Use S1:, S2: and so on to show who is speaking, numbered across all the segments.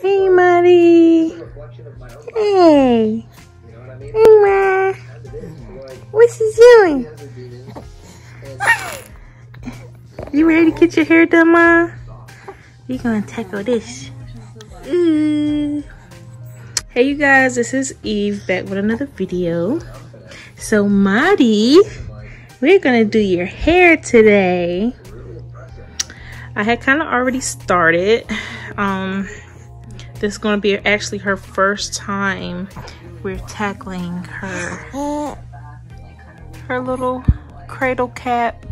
S1: Hey, Marty. Hey. Hey. What's he doing? You ready to get your hair done, Ma? We gonna tackle this. Ooh. Hey, you guys. This is Eve back with another video. So, Marty, we're gonna do your hair today. I had kind of already started. Um, this is going to be actually her first time we're tackling her her little cradle cap.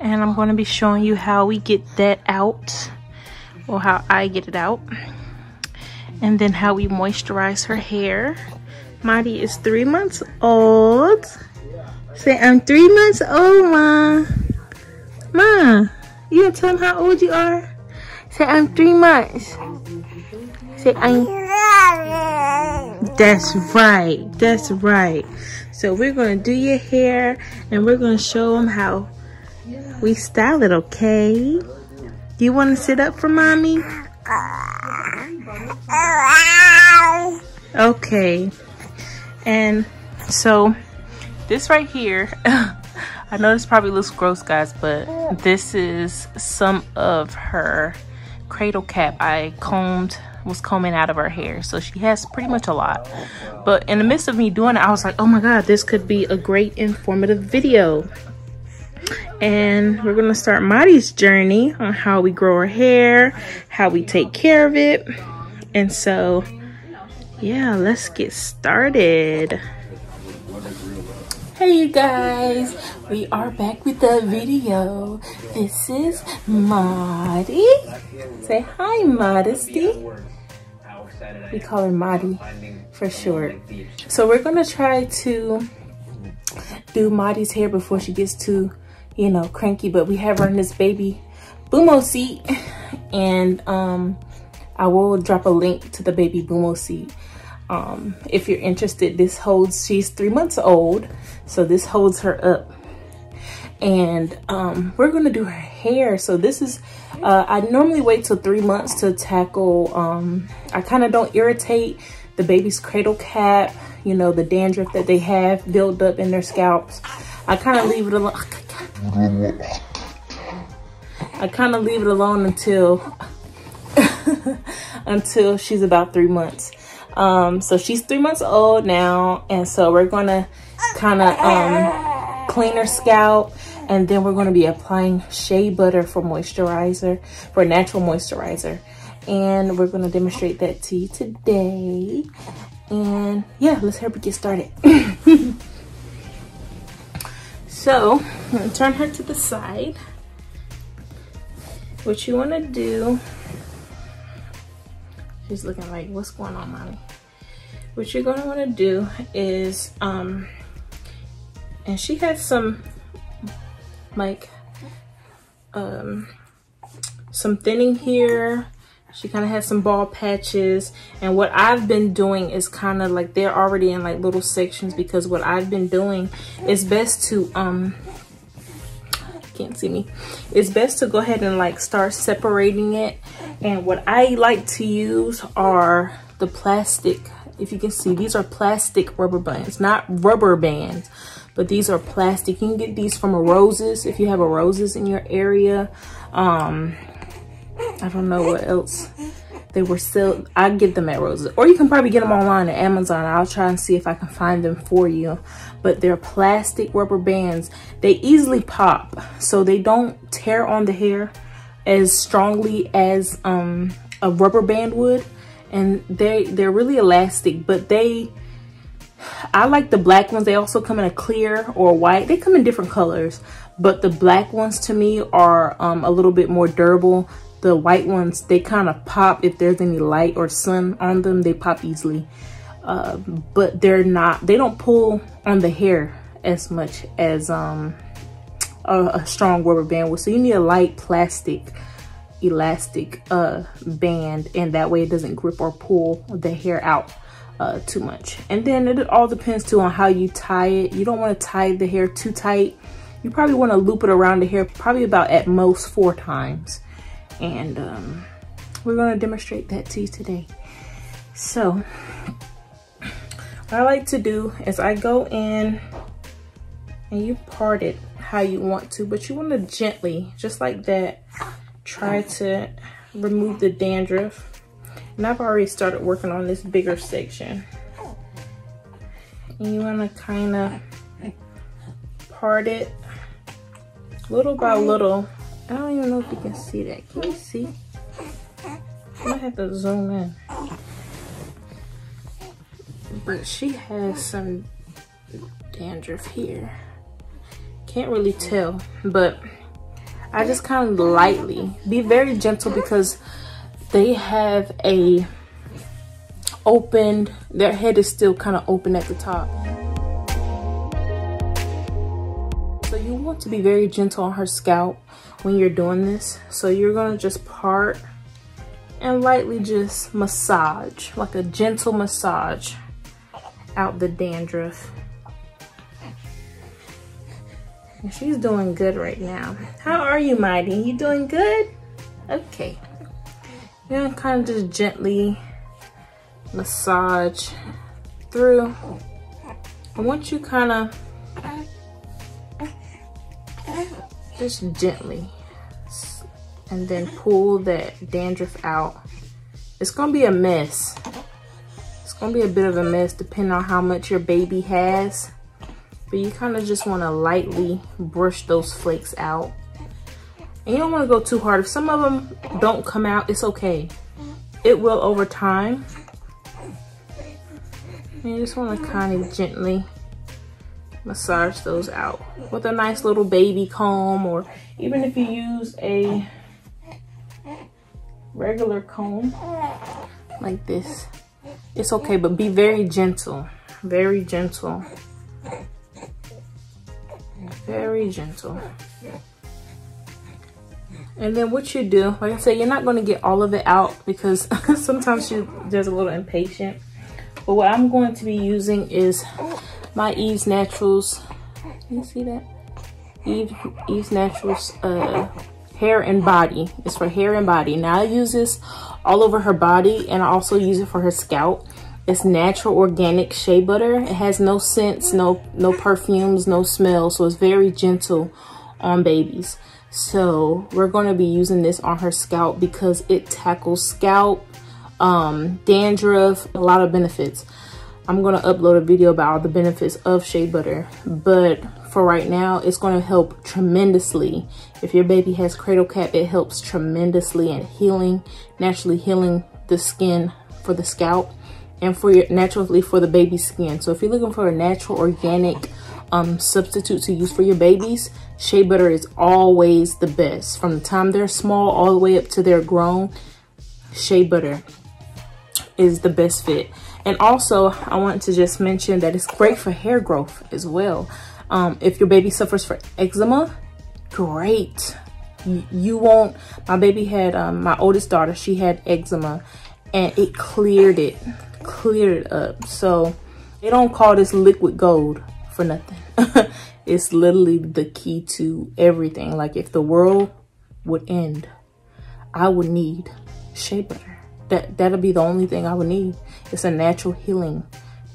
S1: And I'm going to be showing you how we get that out or how I get it out. And then how we moisturize her hair. Marty is three months old. Say I'm three months old ma. Ma you gonna tell him how old you are? Say I'm three months. Say I'm that's right. That's right. So we're gonna do your hair and we're gonna show them how we style it okay? Do you want to sit up for mommy? Okay. And so this right here I know this probably looks gross guys but this is some of her cradle cap I combed was combing out of her hair. So she has pretty much a lot. But in the midst of me doing it I was like oh my god this could be a great informative video. And we're gonna start Marty's journey on how we grow our hair how we take care of it. And so yeah let's get started Hey you guys, we are back with the video. This is Marty. Say hi Modesty. We call her Marty for short. So we're gonna try to do Marty's hair before she gets too, you know, cranky. But we have her in this baby Bumbo seat. And um, I will drop a link to the baby Bumbo seat um, if you're interested this holds she's three months old so this holds her up. And um, we're gonna do her hair. So this is uh, I normally wait till three months to tackle um, I kind of don't irritate the baby's cradle cap you know the dandruff that they have built up in their scalps. I kind of leave it alone. I kind of leave it alone until until she's about three months um, so she's three months old now. And so we're going to kind of um, clean her scalp. And then we're going to be applying shea butter for moisturizer, for natural moisturizer. And we're going to demonstrate that to you today. And yeah, let's help her get started. so, I'm going to turn her to the side. What you want to do She's looking like, what's going on, mommy? What you're gonna wanna do is, um, and she has some, like, um, some thinning here. She kind of has some ball patches. And what I've been doing is kind of like, they're already in like little sections because what I've been doing is best to, um, can't see me it's best to go ahead and like start separating it and what I like to use are the plastic if you can see these are plastic rubber bands not rubber bands but these are plastic. You can get these from a roses if you have a roses in your area. Um I don't know what else they were still i get them at roses. Or you can probably get them online at amazon. I'll try and see if i can find them for you. But they're plastic rubber bands. They easily pop so they don't tear on the hair as strongly as um, a rubber band would and they they're really elastic but they I like the black ones. They also come in a clear or white. They come in different colors, but the black ones to me are um, a little bit more durable the white ones they kind of pop if there's any light or sun on them they pop easily uh, but they're not they don't pull on the hair as much as um, a, a, strong rubber band would so you need a light plastic elastic uh, band and that way it doesn't grip or pull the hair out uh, too much. And then it all depends too on how you tie it. You don't want to tie the hair too tight. You probably want to loop it around the hair probably about at most four times. And um, we're gonna demonstrate that to you today. So, what I like to do is I go in and you part it how you want to, but you want to gently, just like that, try to remove the dandruff. And I've already started working on this bigger section. And you want to kind of part it little by little. I don't even know if you can see that. Can you see? I have to zoom in. But she has some dandruff here. Can't really tell, but I just kind of lightly, be very gentle because they have a opened, their head is still kind of open at the top. So you want to be very gentle on her scalp when you're doing this. So you're gonna just part and lightly just massage, like a gentle massage out the dandruff. She's doing good right now. How are you, Mighty? You doing good? Okay. You're gonna kind of just gently massage through. I want you kind of just gently and then pull that dandruff out. It's gonna be a mess. It's gonna be a bit of a mess depending on how much your baby has. But you kind of just wanna lightly brush those flakes out. And you don't wanna go too hard. If some of them don't come out, it's okay. It will over time. And you just wanna kind of gently massage those out with a nice little baby comb or even if you use a regular comb like this it's okay but be very gentle very gentle very gentle and then what you do like i said you're not going to get all of it out because sometimes you just a little impatient but what i'm going to be using is my eve's naturals you see that eve eve's naturals uh hair and body. It's for hair and body. Now I use this all over her body and I also use it for her scalp. It's natural organic shea butter. It has no scents, no, no perfumes, no smell. So it's very gentle on babies. So we're going to be using this on her scalp because it tackles scalp, um, dandruff, a lot of benefits. I'm going to upload a video about all the benefits of shea butter. But for right now, it's going to help tremendously. If your baby has cradle cap, it helps tremendously in healing, naturally healing the skin for the scalp and for your naturally for the baby's skin. So if you're looking for a natural organic um, substitute to use for your babies, shea butter is always the best. From the time they're small all the way up to they're grown, shea butter is the best fit. And also, I want to just mention that it's great for hair growth as well. Um, if your baby suffers from eczema, great. You, you won't, my baby had, um, my oldest daughter, she had eczema and it cleared it, cleared it up. So they don't call this liquid gold for nothing. it's literally the key to everything. Like if the world would end, I would need shea butter. That, that'll be the only thing I would need. It's a natural healing,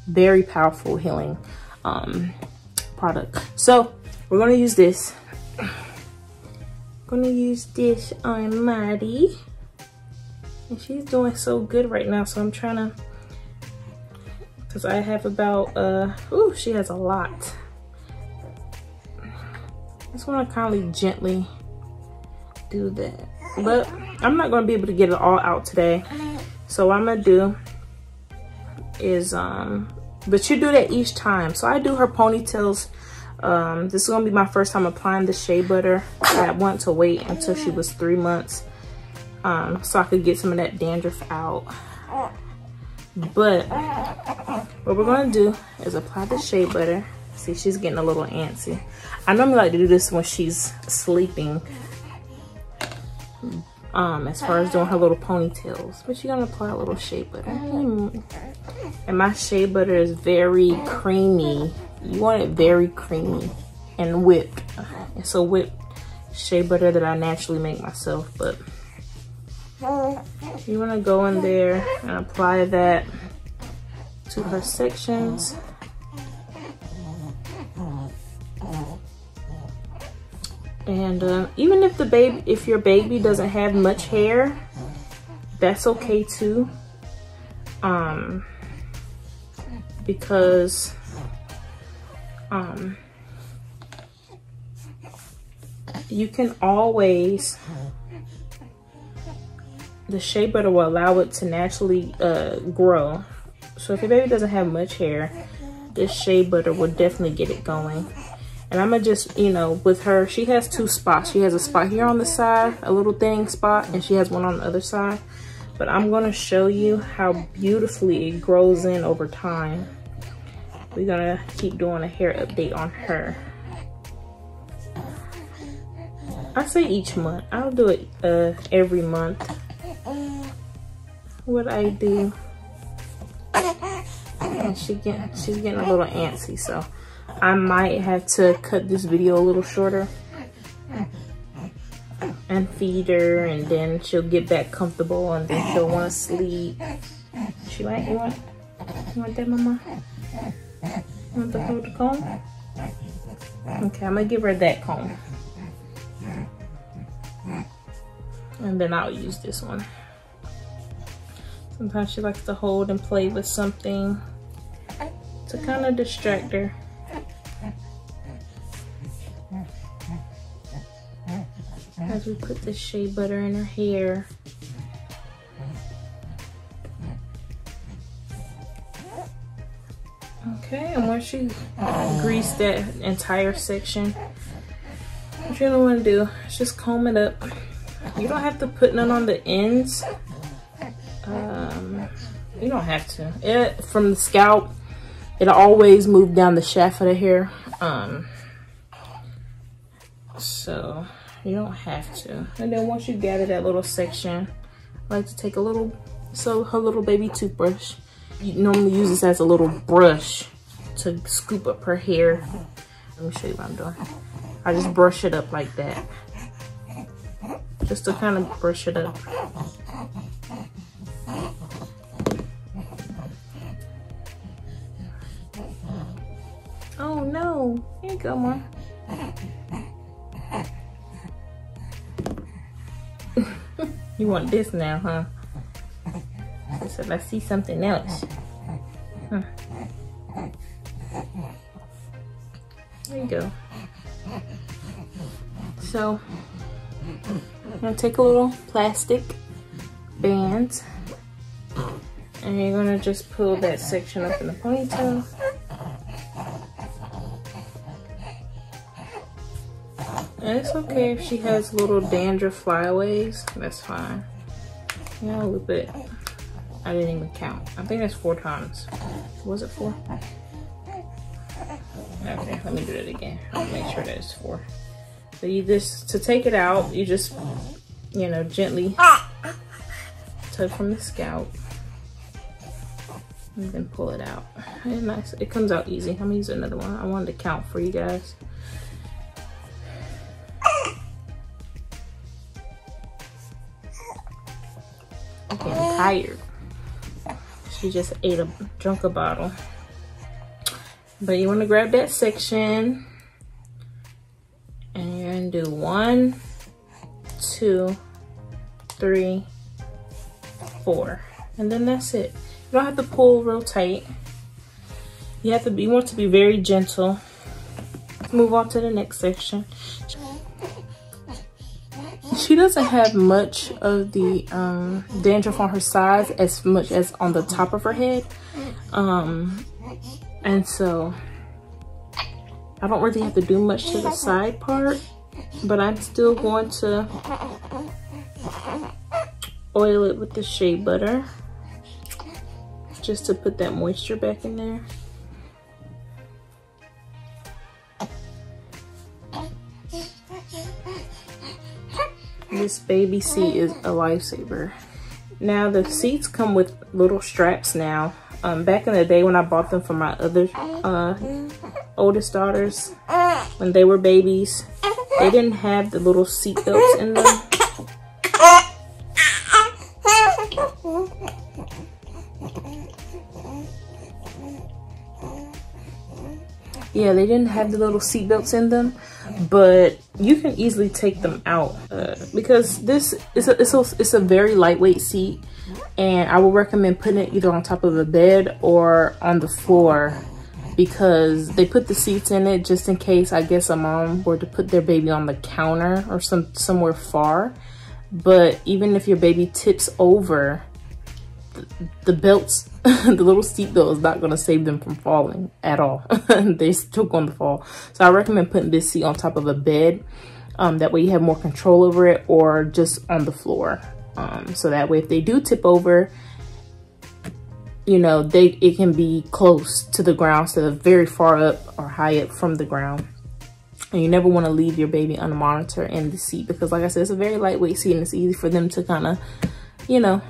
S1: very powerful healing. Um, product. So we're gonna use this. Gonna use this on Maddie. And she's doing so good right now, so I'm trying to, cause I have about, uh, ooh, she has a lot. Just wanna kind of gently do that. But I'm not gonna be able to get it all out today. So what I'm gonna do is, um, but you do that each time. So I do her ponytails. Um, this is gonna be my first time applying the shea butter. I want to wait until she was three months um, so I could get some of that dandruff out. But what we're gonna do is apply the shea butter. See, she's getting a little antsy. I normally like to do this when she's sleeping. Um, as far as doing her little ponytails. But you're gonna apply a little shea butter. Mm. And my shea butter is very creamy. You want it very creamy and whipped. It's a whipped shea butter that I naturally make myself, but You want to go in there and apply that to her sections. And uh, even if the baby, if your baby doesn't have much hair, that's okay too. Um, because um, you can always the shea butter will allow it to naturally uh, grow. So if your baby doesn't have much hair, this shea butter will definitely get it going. And I'm gonna just, you know, with her, she has two spots. She has a spot here on the side, a little thin spot, and she has one on the other side. But I'm gonna show you how beautifully it grows in over time. We're gonna keep doing a hair update on her. I say each month. I'll do it uh, every month what I do. And she get she's getting a little antsy, so I might have to cut this video a little shorter and feed her and then she'll get back comfortable and then she'll want to sleep. She might you want you want that mama? You want the, the comb? Okay, I'm gonna give her that comb. And then I'll use this one. Sometimes she likes to hold and play with something to kind of distract her. As we put the shea butter in her hair. Okay, and once you grease that entire section, what you're gonna wanna do is just comb it up. You don't have to put none on the ends um, you don't have to. It from the scalp, it'll always move down the shaft of the hair. Um, so you don't have to. And then once you gather that little section, I like to take a little, so her little baby toothbrush. You normally use this as a little brush to scoop up her hair. Let me show you what I'm doing. I just brush it up like that. Just to kind of brush it up. Oh no. Here you go, Mom. you want this now, huh? So let's see something else. Huh. There you go. So, gonna take a little plastic band and you're gonna just pull that section up in the ponytail. And it's okay if she has little dandruff flyaways. That's fine. Yeah, a little bit. I didn't even count. I think that's four times. Was it four? Okay, let me do it again. I'll make sure that it's four. So you just, to take it out, you just, you know, gently tug from the scalp. And then pull it out. And nice. It comes out easy. I'm gonna use another one. I wanted to count for you guys. Okay, I'm tired. She just ate a, drunk a bottle. But you want to grab that section and you're going to do one, two, three, four. And then that's it. You don't have to pull real tight. You have to be, you want to be very gentle. Move on to the next section she doesn't have much of the um, dandruff on her sides as much as on the top of her head. Um, and so I don't really have to do much to the side part, but I'm still going to oil it with the shea butter just to put that moisture back in there. This baby seat is a lifesaver. Now the seats come with little straps now. Um, back in the day when I bought them for my other uh, oldest daughters, when they were babies, they didn't have the little seat belts in them. Yeah, they didn't have the little seat belts in them, but you can easily take them out uh, because this is a, it's a, it's a very lightweight seat and I would recommend putting it either on top of a bed or on the floor because they put the seats in it just in case I guess a mom were to put their baby on the counter or some somewhere far. But even if your baby tips over, the, the belts, the little seat belt is not going to save them from falling at all. They're still going to fall. So I recommend putting this seat on top of a bed. Um, that way you have more control over it or just on the floor. Um, so that way if they do tip over, you know, they it can be close to the ground instead of very far up or high up from the ground. And you never want to leave your baby unmonitored in the seat because like I said, it's a very lightweight seat and it's easy for them to kind of, you know,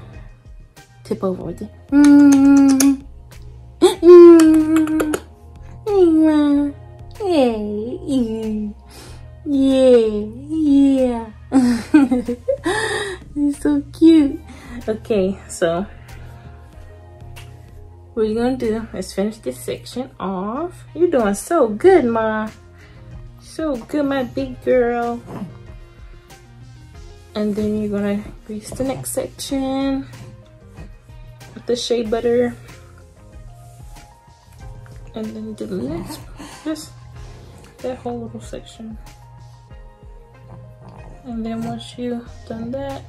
S1: tip over with it. Mm -hmm. Mm Yeah, yeah. He's so cute. Okay, so what you're gonna do is finish this section off. You're doing so good, Ma. So good, my big girl. And then you're gonna grease the next section with the shea butter. And then do the next, just that whole little section. And then once you've done that,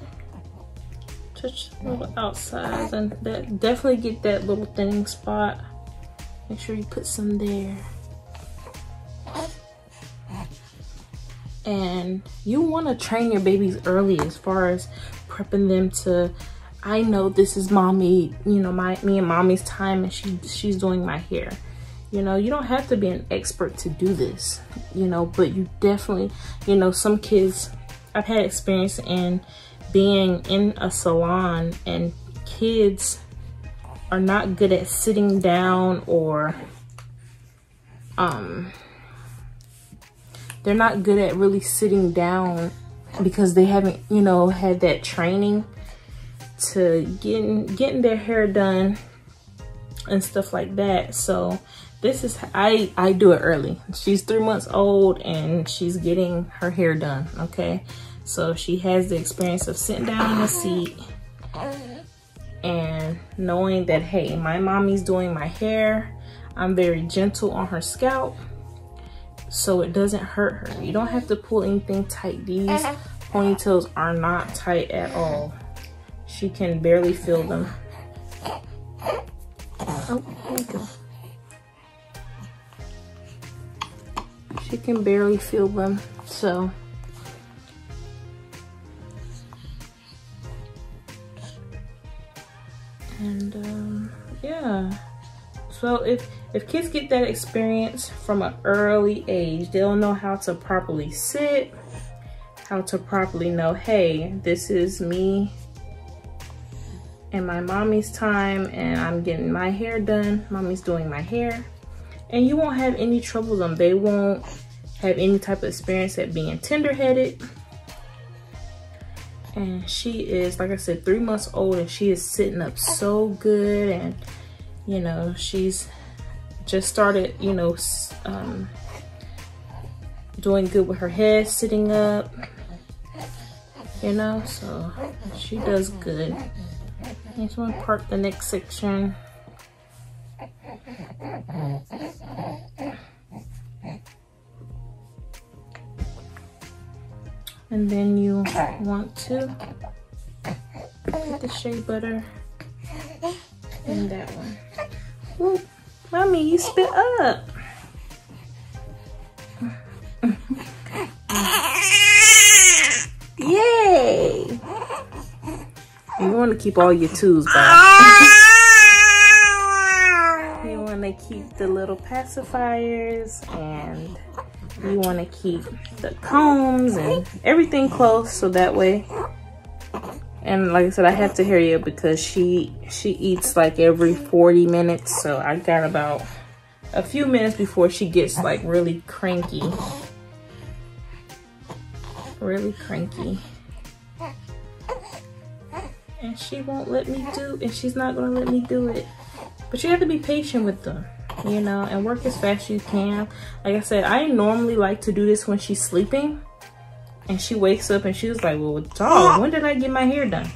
S1: touch little outsides and that definitely get that little thinning spot. Make sure you put some there. And you want to train your babies early as far as prepping them to I know this is mommy, you know, my me and mommy's time and she she's doing my hair. You know, you don't have to be an expert to do this, you know, but you definitely, you know, some kids I've had experience in being in a salon and kids are not good at sitting down or um they're not good at really sitting down because they haven't you know had that training to getting getting their hair done and stuff like that. So this is i i do it early. She's three months old and she's getting her hair done okay so she has the experience of sitting down in a seat and knowing that hey my mommy's doing my hair. I'm very gentle on her scalp so it doesn't hurt her. You don't have to pull anything tight. These ponytails are not tight at all. She can barely feel them. Oh there you go. She can barely feel them, so. And um, yeah, so if, if kids get that experience from an early age, they'll know how to properly sit, how to properly know, hey, this is me and my mommy's time and I'm getting my hair done. Mommy's doing my hair and you won't have any trouble them. They won't have any type of experience at being tender-headed. And she is, like I said, three months old and she is sitting up so good. And, you know, she's just started, you know, um, doing good with her head sitting up, you know, so she does good. I just want to part the next section. And then you want to put the shea butter in that one. Ooh, mommy, you spit up. Yay! You want to keep all your tools back. you want to keep the little pacifiers and you want to keep the combs and everything close so that way. And like I said I have to hurry up because she she eats like every 40 minutes. So I got about a few minutes before she gets like really cranky. Really cranky. And she won't let me do and she's not gonna let me do it. But you have to be patient with them you know, and work as fast as you can. Like I said, I normally like to do this when she's sleeping. And she wakes up and she was like, well, dog, when did I get my hair done?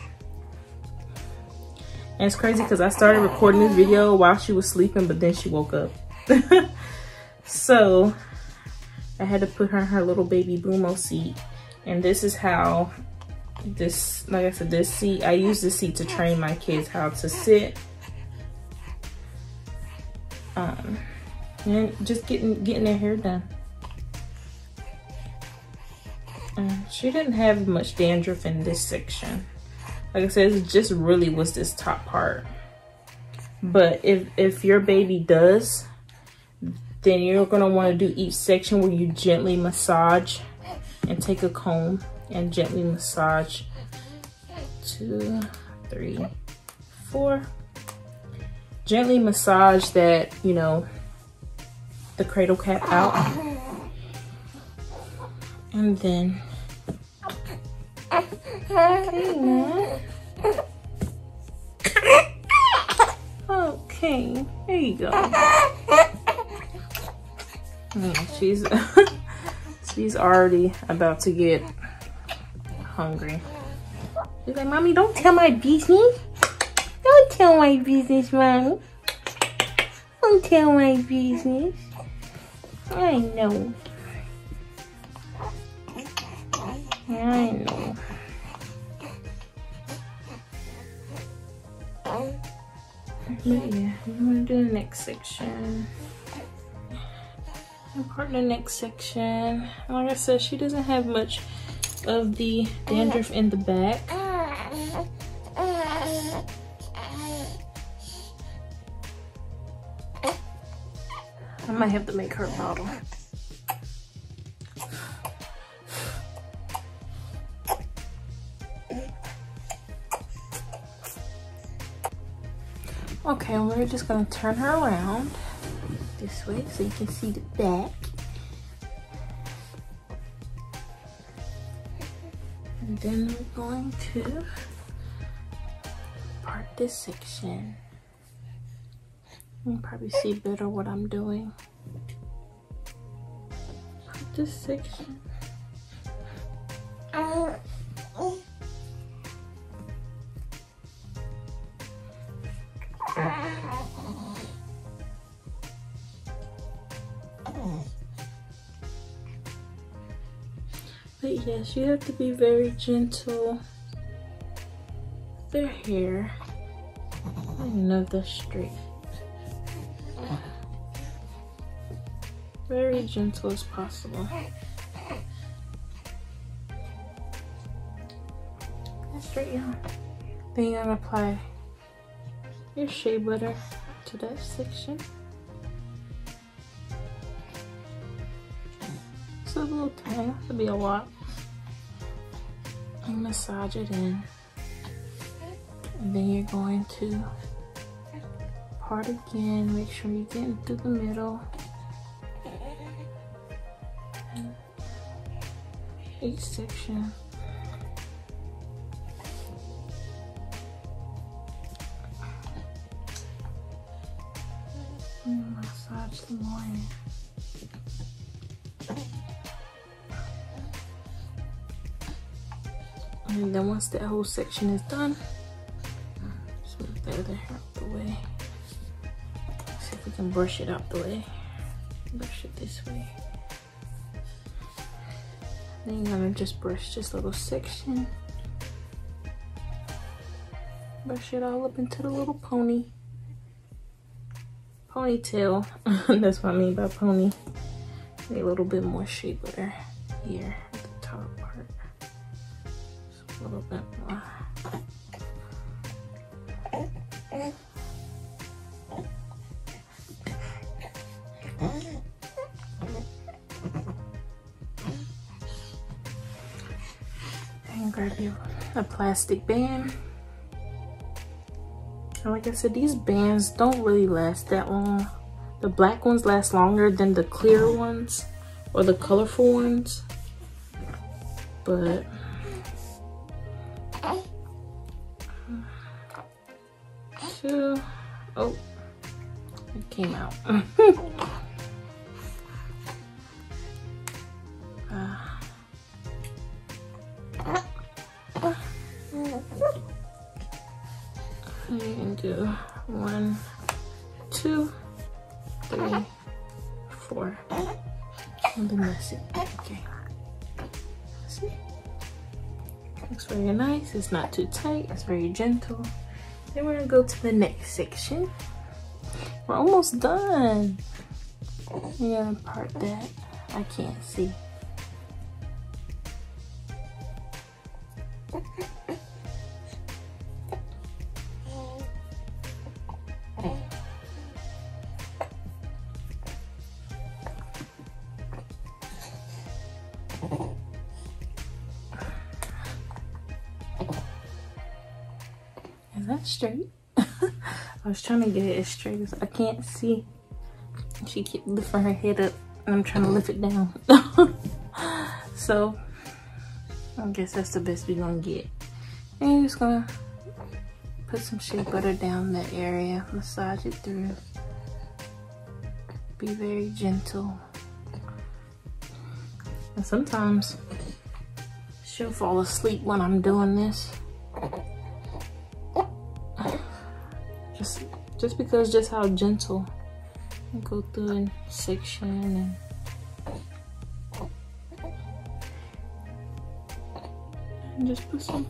S1: And it's crazy because I started recording this video while she was sleeping, but then she woke up. so I had to put her in her little baby Bumbo seat. And this is how this, like I said, this seat, I use this seat to train my kids how to sit. Um, and just getting, getting their hair done. Um, she didn't have much dandruff in this section. Like I said, it just really was this top part. But if, if your baby does, then you're gonna wanna do each section where you gently massage and take a comb and gently massage two, three, four. Gently massage that, you know, the cradle cap out. And then, okay. Okay, there you go. Mm, she's she's already about to get hungry. She's like, Mommy, don't tell my business. Tell my business, Mommy. Don't tell my business. I know. I know. Yeah, I'm gonna do the next section. Part the next section. Like I said, she doesn't have much of the dandruff in the back. Might have to make her a bottle. Okay, and we're just gonna turn her around this way so you can see the back. And then we're going to part this section. You can probably see better what I'm doing. Part this section. But yes, you have to be very gentle. Their hair. I know the straight. Very gentle as possible. Straight on. Then you're gonna apply your shea butter to that section. It's a little tiny, to be a lot. And massage it in. And then you're going to part again, make sure you get into the middle. Each section. Massage the morning. And then once that whole section is done, just move the other hair out the way. See if we can brush it out the way. Brush it this way. Then you're gonna just brush this little section. Brush it all up into the little pony. Ponytail. That's what I mean by pony. a little bit more shea butter here plastic band. And like I said, these bands don't really last that long. The black ones last longer than the clear ones or the colorful ones. But two. Oh, it came out. And then. Okay. See? Looks very nice. It's not too tight. It's very gentle. Then we're gonna go to the next section. We're almost done. Yeah, part that I can't see. Was trying to get it as straight as I can't see. She kept lifting her head up and I'm trying to lift it down. so I guess that's the best we're gonna get. And you're just gonna put some shea butter down that area, massage it through. Be very gentle. And sometimes she'll fall asleep when I'm doing this. Just, because just how gentle I go through and section and, just put some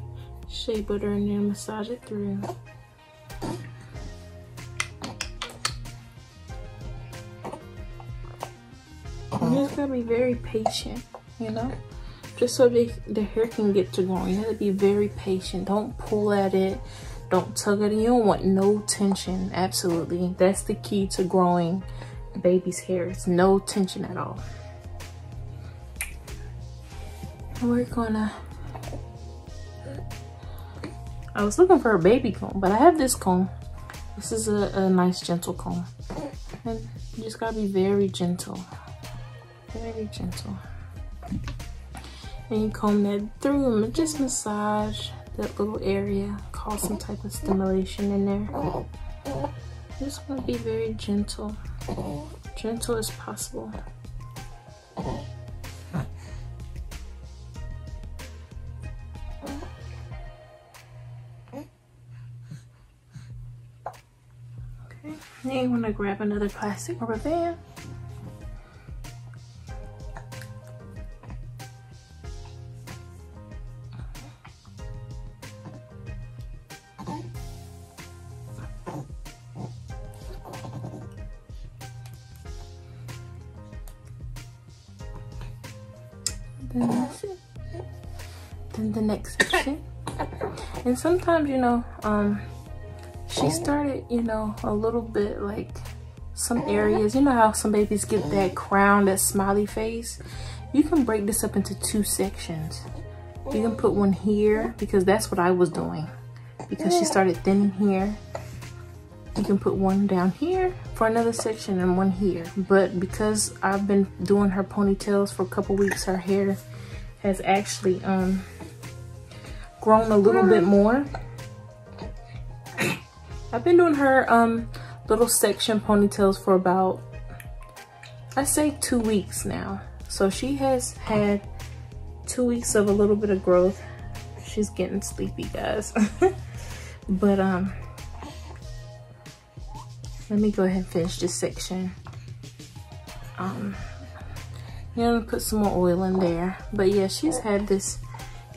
S1: shea butter in there, massage it through. You just gotta be very patient, you know? Just so they, the hair can get to growing. You to be very patient. Don't pull at it. Don't tug at it. You don't want no tension. Absolutely. That's the key to growing baby's hair. It's no tension at all. We're gonna... I was looking for a baby comb, but I have this comb. This is a, a nice gentle comb. And you just gotta be very gentle very gentle. And you comb that through and just massage that little area, some type of stimulation in there. just want to be very gentle, gentle as possible. Okay, now you want to grab another plastic rubber band the next section and sometimes you know um she started you know a little bit like some areas. You know how some babies get that crown that smiley face? You can break this up into two sections. You can put one here because that's what I was doing because she started thinning here. You can put one down here for another section and one here. But because I've been doing her ponytails for a couple weeks her hair has actually um grown a little bit more. I've been doing her um little section ponytails for about I say two weeks now. So she has had two weeks of a little bit of growth. She's getting sleepy guys. But um let me go ahead and finish this section. Um, I'm gonna put some more oil in there. But yeah, she's had this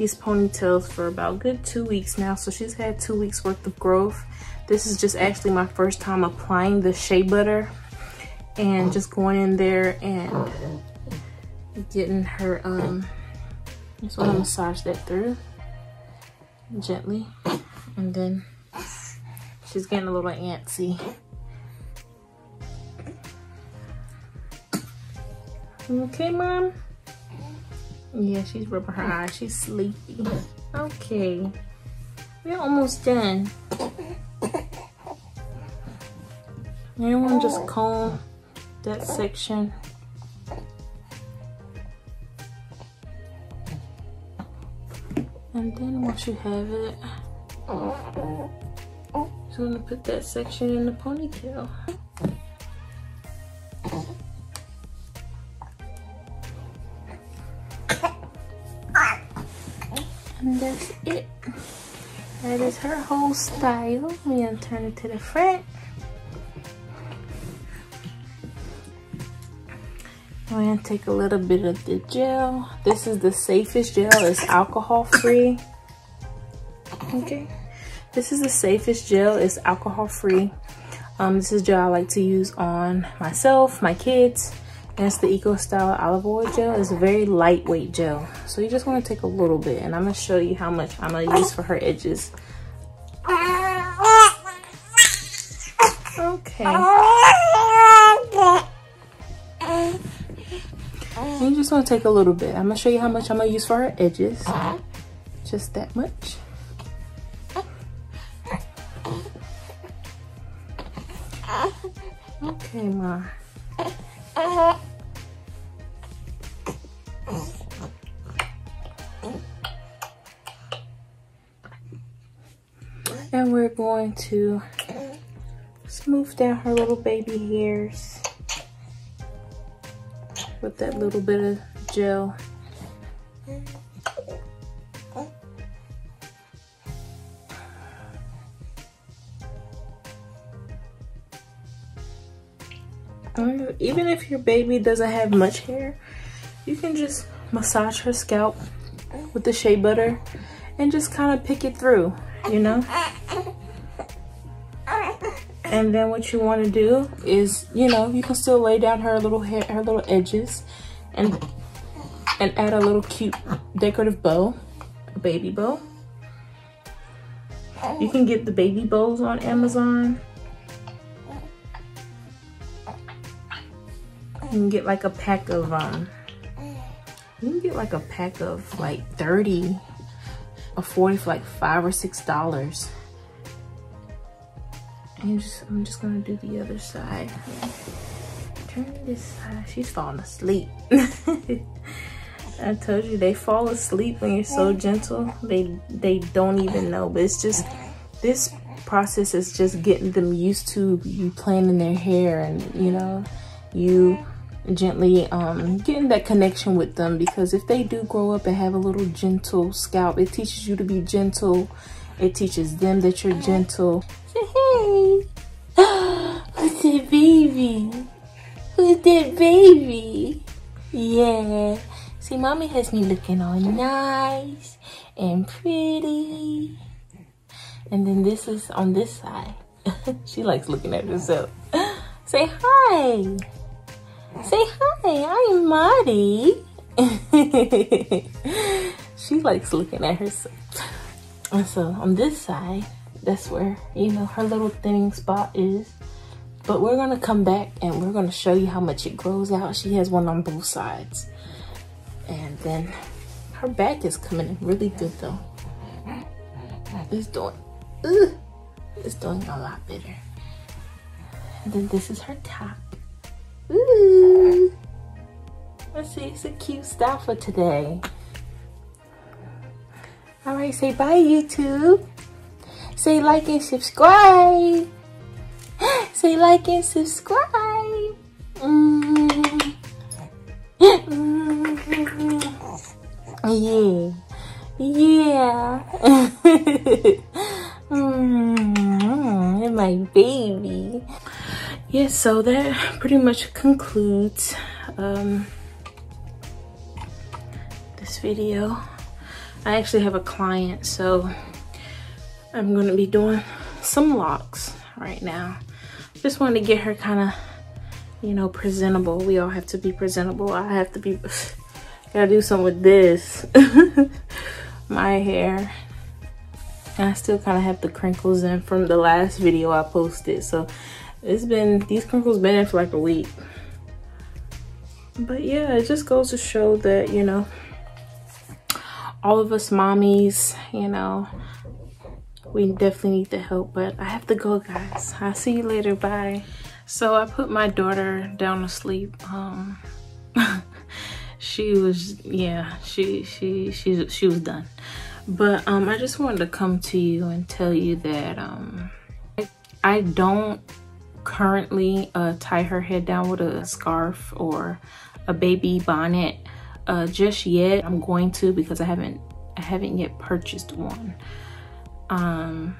S1: these ponytails for about good two weeks now. So she's had two weeks worth of growth. This is just actually my first time applying the shea butter and just going in there and getting her, um, just wanna massage that through gently. And then she's getting a little antsy. Okay, Mom? Yeah, she's rubbing her eyes. She's sleepy. Okay. We're almost done. Anyone just comb that section? And then once you have it, just gonna put that section in the ponytail. Her whole style. We gonna turn it to the front. I'm gonna take a little bit of the gel. This is the safest gel, it's alcohol free. Okay, this is the safest gel, it's alcohol free. Um, this is gel I like to use on myself, my kids, and it's the Eco Style Olive Oil Gel. It's a very lightweight gel. So you just wanna take a little bit and I'm gonna show you how much I'm gonna use for her edges. Okay. And just to take a little bit. I'm going to show you how much I'm going to use for our edges. Just that much. Okay, Ma. And we're going to smooth down her little baby hairs with that little bit of gel. Even if your baby doesn't have much hair, you can just massage her scalp with the shea butter and just kind of pick it through, you know? And then what you want to do is, you know, you can still lay down her little hair, her little edges and and add a little cute decorative bow, a baby bow. You can get the baby bows on Amazon. You can get like a pack of, um, you can get like a pack of like 30 or 40 for like five or six dollars. Just, I'm just gonna do the other side. Turn this side. She's falling asleep. I told you they fall asleep when you're so gentle. They they don't even know. But it's just this process is just getting them used to you playing in their hair and you know you gently um, getting that connection with them because if they do grow up and have a little gentle scalp, it teaches you to be gentle. It teaches them that you're gentle. Hey, who's that baby? Who's that baby? Yeah. See, mommy has me looking all nice and pretty. And then this is on this side. she likes looking at herself. Say hi. Say hi, I'm Marty. she likes looking at herself. And so on this side, that's where, you know, her little thinning spot is. But we're gonna come back and we're gonna show you how much it grows out. She has one on both sides. And then her back is coming in really good though. It's doing, ugh, it's doing a lot better. And then this is her top. Ooh. Let's see, it's a cute style for today. All right, say bye, YouTube. Say like and subscribe. Say like and subscribe. Mm. Yeah. Yeah. mm, my baby. Yes, yeah, so that pretty much concludes um, this video. I actually have a client, so I'm to be doing some locks right now. Just wanted to get her kind of, you know, presentable. We all have to be presentable. I have to be, gotta do something with this. My hair. And I still kind of have the crinkles in from the last video I posted. So it's been, these crinkles been in for like a week. But yeah, it just goes to show that, you know, all of us mommies, you know, we definitely need the help but i have to go guys. I'll see you later. Bye. So i put my daughter down to sleep um she was yeah she she she she was done. But um i just wanted to come to you and tell you that um i, I don't currently uh tie her head down with a scarf or a baby bonnet uh just yet. I'm going to because i haven't i haven't yet purchased one Um,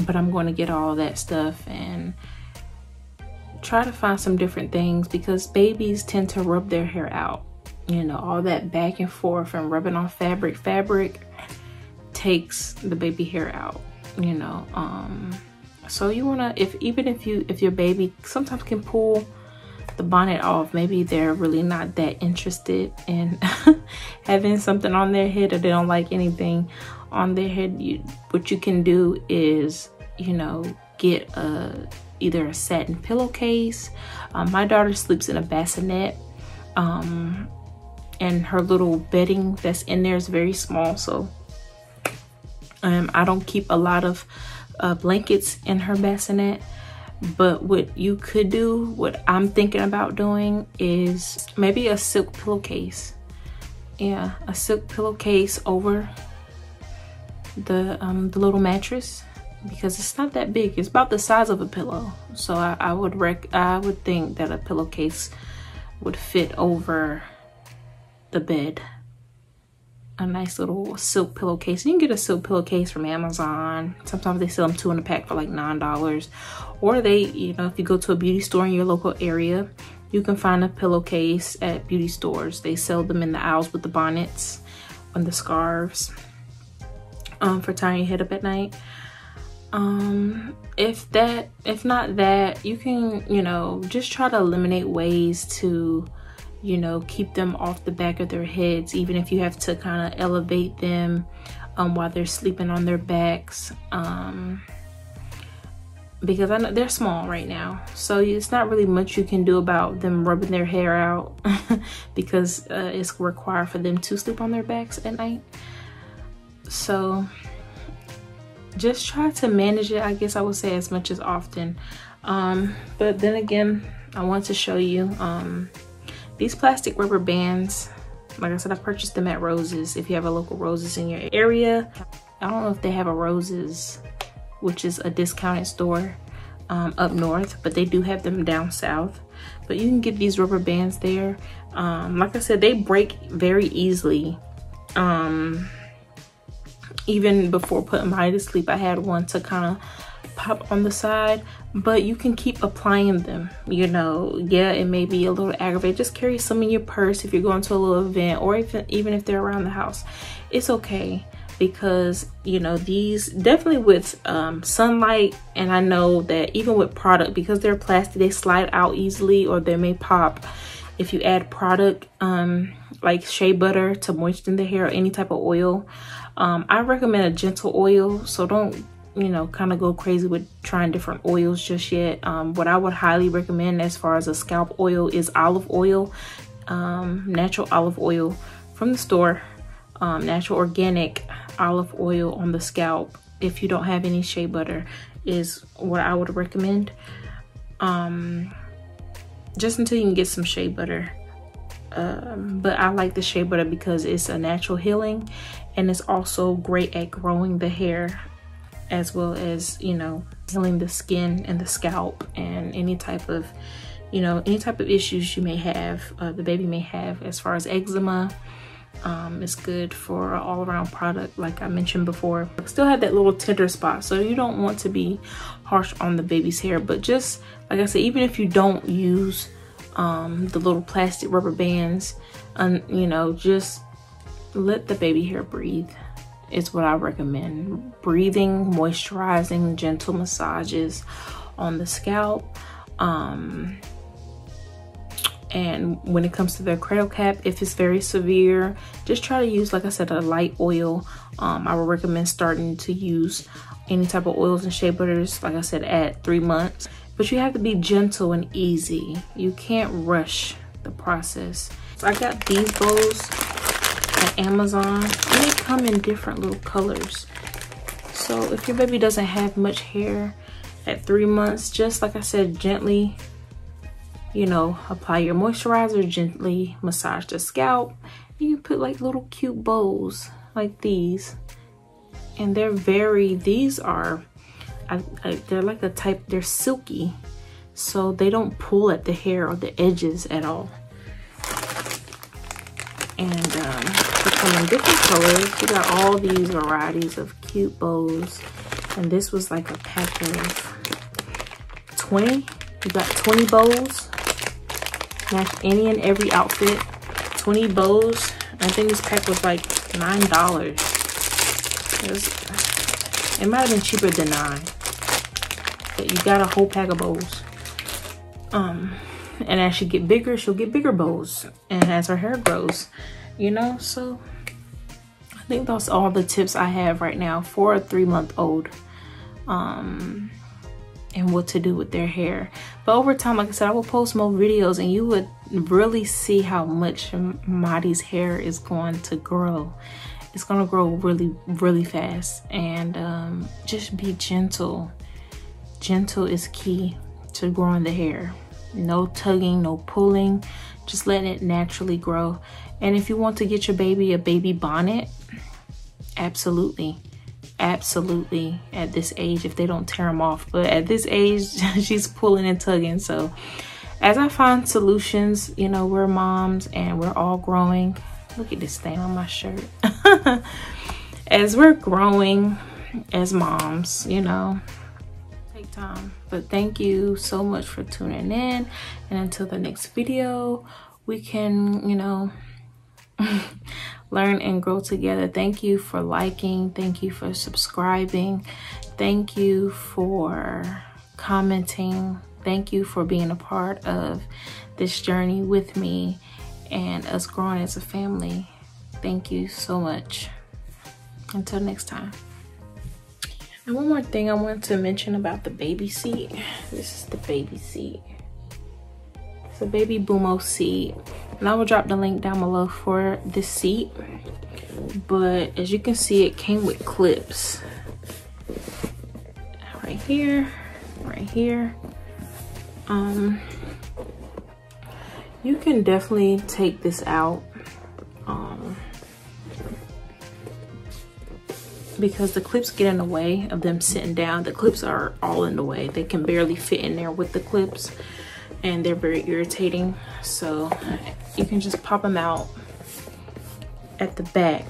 S1: but I'm going to get all that stuff and try to find some different things because babies tend to rub their hair out. You know, all that back and forth and rubbing on fabric. Fabric takes the baby hair out, you know. Um, so you wanna, if even if you, if your baby sometimes can pull the bonnet off, maybe they're really not that interested in having something on their head or they don't like anything on their head. You, what you can do is, you know, get a either a satin pillowcase. Um, my daughter sleeps in a bassinet. Um, and her little bedding that's in there is very small. So um, I don't keep a lot of uh, blankets in her bassinet. But what you could do, what I'm thinking about doing is maybe a silk pillowcase. Yeah, a silk pillowcase over the, um, the little mattress because it's not that big. It's about the size of a pillow. So I, I would rec I would think that a pillowcase would fit over the bed. A nice little silk pillowcase. You can get a silk pillowcase from Amazon. Sometimes they sell them two in a pack for like $9. Or they, you know, if you go to a beauty store in your local area, you can find a pillowcase at beauty stores. They sell them in the aisles with the bonnets and the scarves um, for tying your head up at night. Um if that if not that you can you know just try to eliminate ways to you know keep them off the back of their heads even if you have to kind of elevate them um while they're sleeping on their backs um because I know they're small right now so it's not really much you can do about them rubbing their hair out because uh, it's required for them to sleep on their backs at night so just try to manage it i guess i would say as much as often. Um, but then again i want to show you um, these plastic rubber bands. Like i said i purchased them at roses if you have a local roses in your area. I don't know if they have a roses which is a discounted store um, up north but they do have them down south. But you can get these rubber bands there. Um, like i said they break very easily. Um, even before putting my to sleep, I had one to kind of pop on the side, but you can keep applying them. You know, yeah, it may be a little aggravated. Just carry some in your purse if you're going to a little event or even, even if they're around the house. It's okay because you know these definitely with um, sunlight and I know that even with product because they're plastic they slide out easily or they may pop if you add product um, like shea butter to moisten the hair or any type of oil um, I recommend a gentle oil, so don't, you know, kind of go crazy with trying different oils just yet. Um, what I would highly recommend as far as a scalp oil is olive oil, um, natural olive oil from the store, um, natural organic olive oil on the scalp. If you don't have any shea butter is what I would recommend. Um, just until you can get some shea butter. Um, but I like the shea butter because it's a natural healing and it's also great at growing the hair as well as you know healing the skin and the scalp and any type of you know any type of issues you may have uh, the baby may have as far as eczema. Um, it's good for an all-around product like I mentioned before. Still have that little tender spot so you don't want to be harsh on the baby's hair but just like I said even if you don't use um, the little plastic rubber bands and you know just let the baby hair breathe is what I recommend. Breathing, moisturizing, gentle massages on the scalp. Um, and when it comes to the cradle cap, if it's very severe, just try to use, like I said, a light oil. Um, I would recommend starting to use any type of oils and shea butters, like I said, at three months. But you have to be gentle and easy. You can't rush the process. So I got these bowls Amazon and they come in different little colors. So if your baby doesn't have much hair at three months, just like I said, gently, you know, apply your moisturizer, gently massage the scalp. You put like little cute bows like these. And they're very, these are, I, I, they're like a type, they're silky. So they don't pull at the hair or the edges at all. And um, they come in different colors. You got all these varieties of cute bows. And this was like a pack of 20. You got 20 bows. Match any and every outfit. 20 bows. I think this pack was like $9. It, was, it might have been cheaper than 9 But you got a whole pack of bows. Um, and as she get bigger she'll get bigger bows. And as her hair grows you know so i think that's all the tips i have right now for a three month old um and what to do with their hair. But over time like i said i will post more videos and you would really see how much Madi's hair is going to grow. It's going to grow really really fast. And um, just be gentle. Gentle is key to growing the hair no tugging, no pulling, just letting it naturally grow. And if you want to get your baby a baby bonnet, absolutely, absolutely at this age if they don't tear them off. But at this age, she's pulling and tugging. So as I find solutions, you know, we're moms and we're all growing. Look at this stain on my shirt. as we're growing as moms, you know, time but thank you so much for tuning in. And until the next video, we can, you know, learn and grow together. Thank you for liking. Thank you for subscribing. Thank you for commenting. Thank you for being a part of this journey with me and us growing as a family. Thank you so much. Until next time. And one more thing I wanted to mention about the baby seat. This is the baby seat. It's a baby Bumbo seat. And I will drop the link down below for this seat. But as you can see, it came with clips. Right here, right here. Um, you can definitely take this out. Because the clips get in the way of them sitting down. The clips are all in the way. They can barely fit in there with the clips and they're very irritating. So you can just pop them out at the back.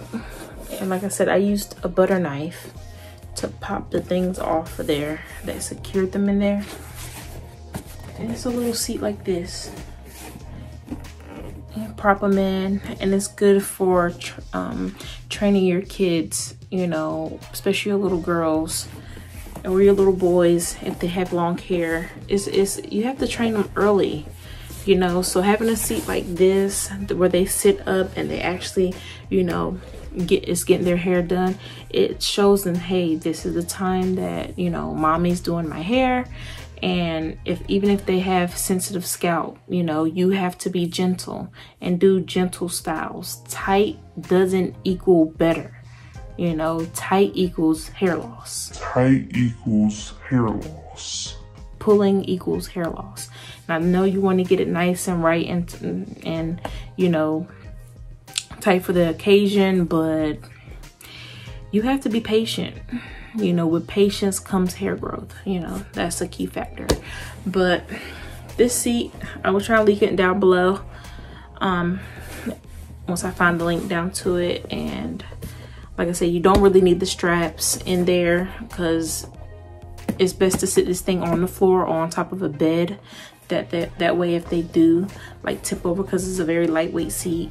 S1: And like I said, I used a butter knife to pop the things off of there that secured them in there. And it's a little seat like this prop them in and it's good for um, training your kids you know especially your little girls or your little boys if they have long hair is is you have to train them early you know? So having a seat like this where they sit up and they actually you know get is getting their hair done it shows them hey this is the time that you know mommy's doing my hair. And if even if they have sensitive scalp you know you have to be gentle and do gentle styles. Tight doesn't equal better you know tight equals hair loss.
S2: Tight equals hair loss.
S1: Pulling equals hair loss. And i know you want to get it nice and right and and you know tight for the occasion but you have to be patient. You know with patience comes hair growth you know that's a key factor. But this seat i will try to link it down below um once i find the link down to it and like i said you don't really need the straps in there because it's best to sit this thing on the floor or on top of a bed that that that way if they do like tip over because it's a very lightweight seat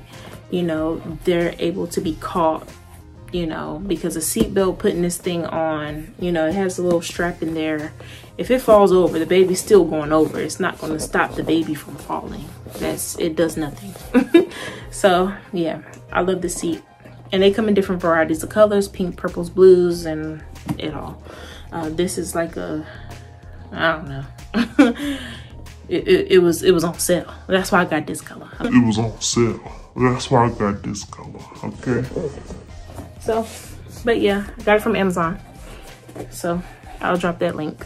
S1: you know they're able to be caught you know, because a seatbelt putting this thing on, you know, it has a little strap in there. If it falls over, the baby's still going over. It's not going to stop the baby from falling. That's, it does nothing. so yeah, I love the seat. And they come in different varieties of colors, pink, purples, blues, and it all. Uh, this is like a, I don't know. it, it, it was it was on sale. That's why I got this color.
S2: It was on sale. That's why I got this color. Okay.
S1: So, but yeah, I got it from Amazon. So I'll drop that link.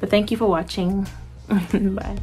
S1: But thank you for watching. Bye.